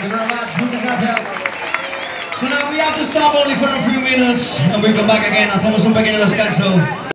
Thank you very much. Muchas gracias. So now we have to stop only for a few minutes and we come back again. Hacemos un pequeño descanso.